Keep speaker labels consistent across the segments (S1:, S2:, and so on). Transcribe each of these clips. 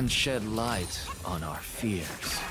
S1: and shed light on our fears.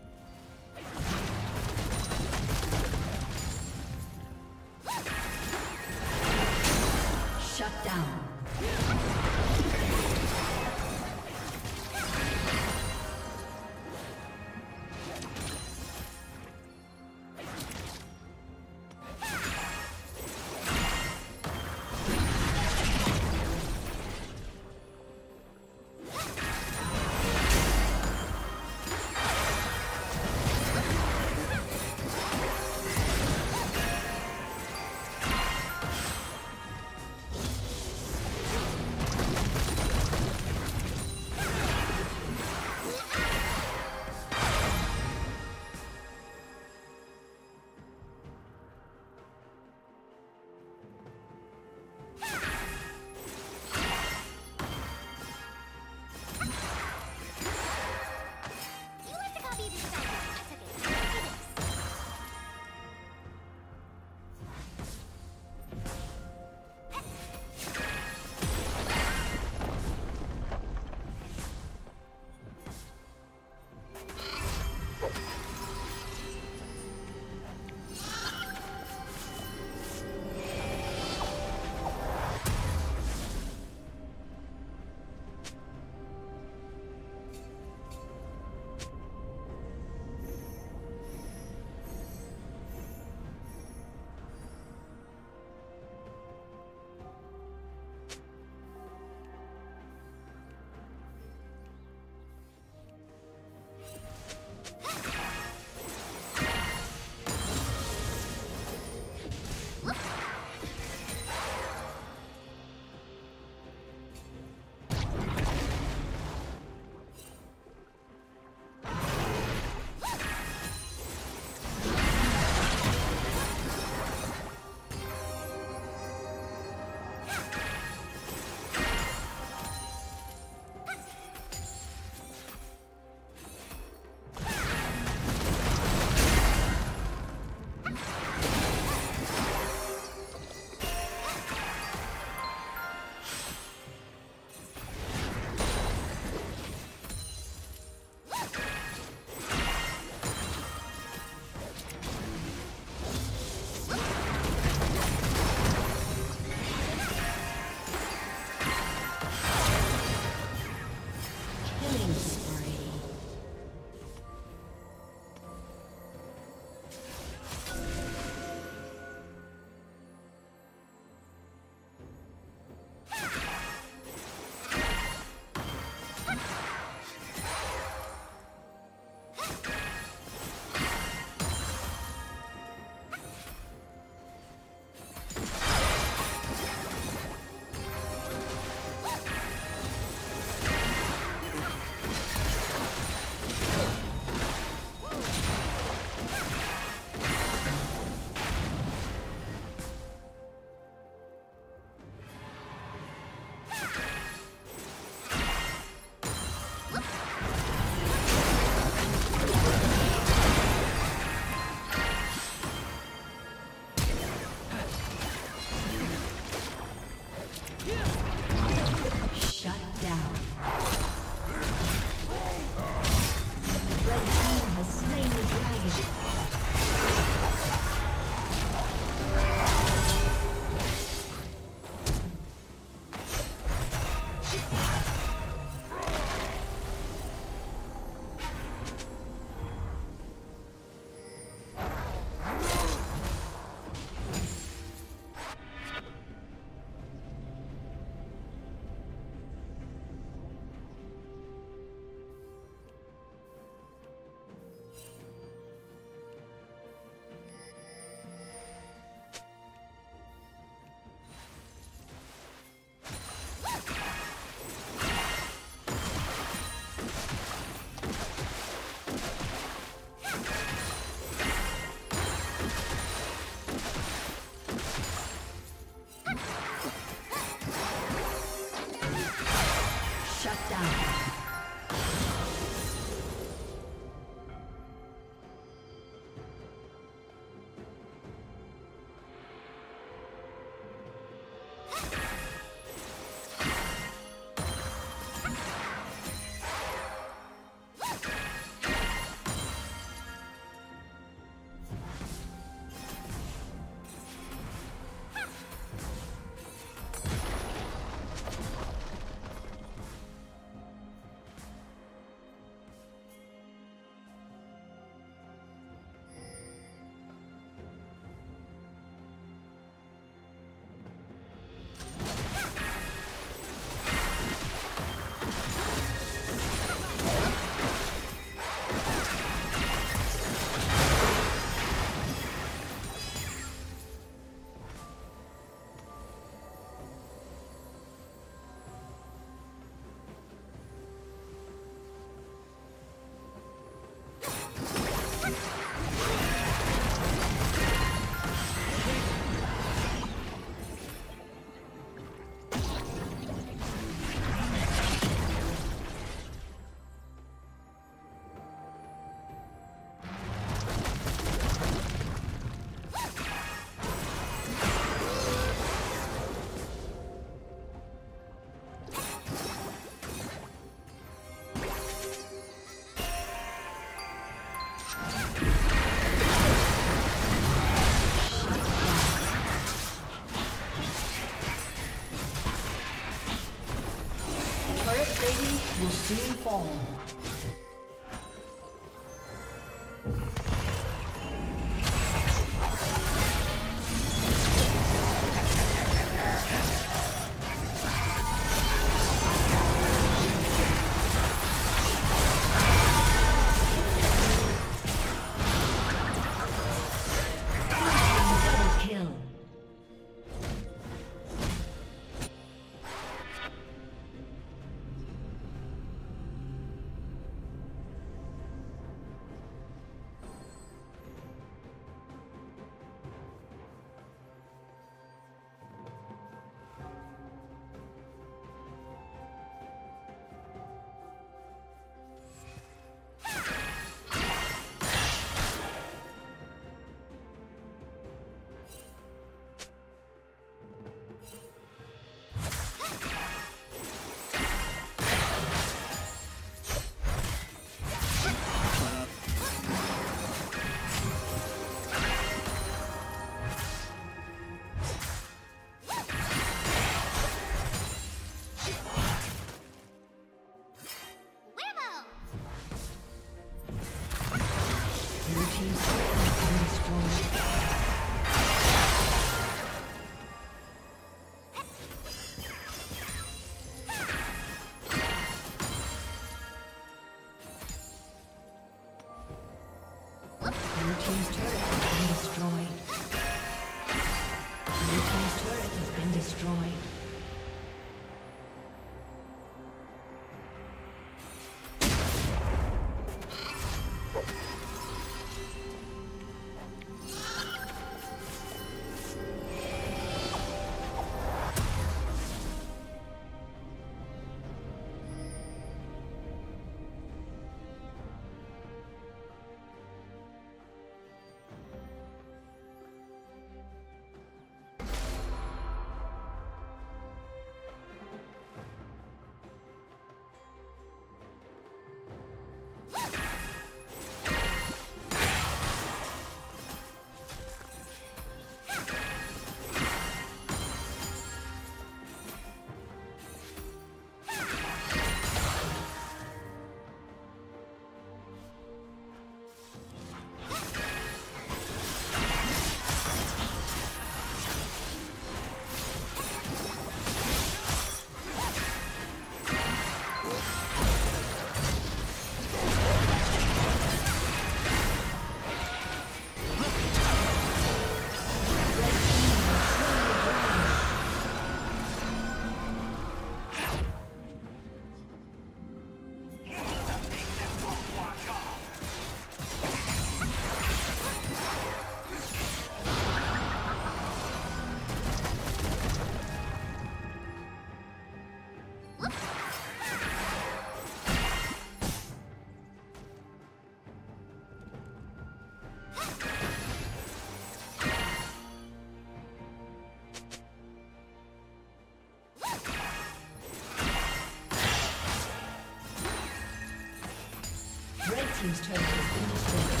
S2: Team's turret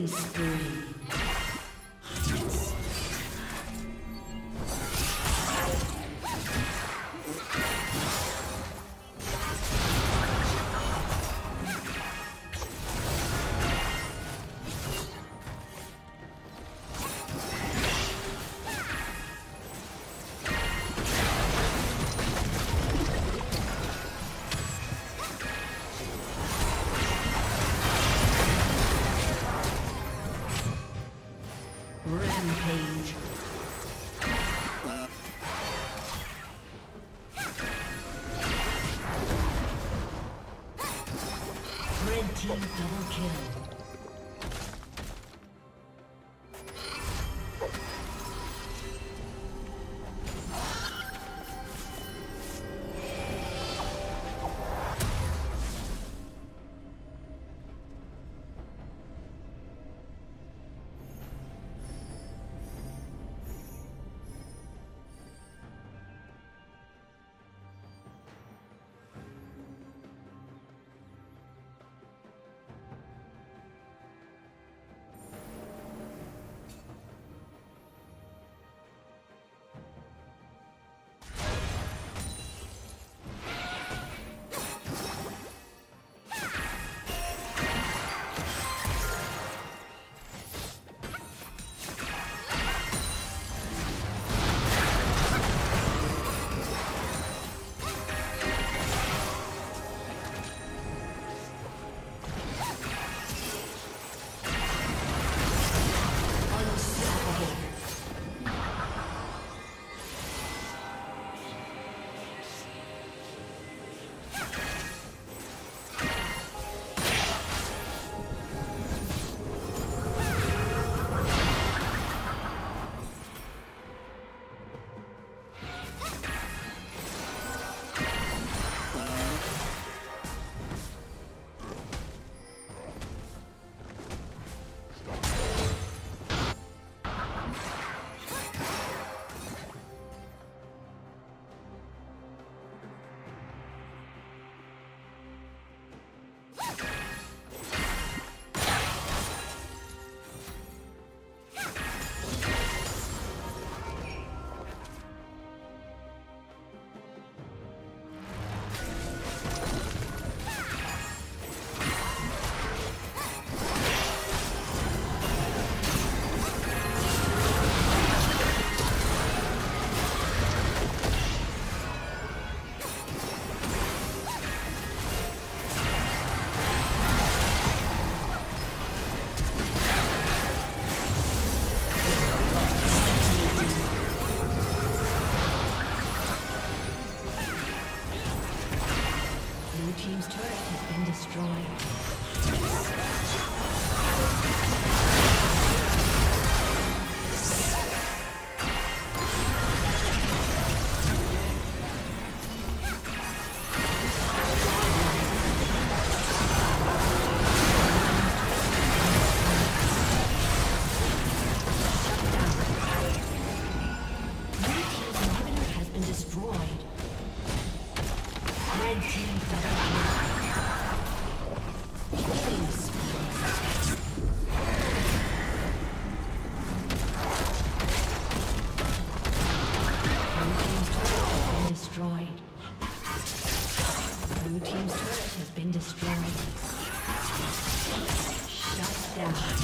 S2: Killing spree. Double kill. Down.